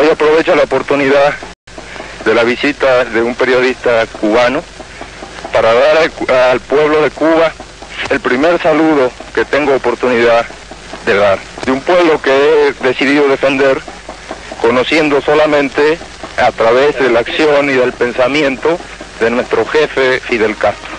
Hoy aprovecho la oportunidad de la visita de un periodista cubano para dar al, al pueblo de Cuba el primer saludo que tengo oportunidad de dar. De un pueblo que he decidido defender conociendo solamente a través de la acción y del pensamiento de nuestro jefe Fidel Castro.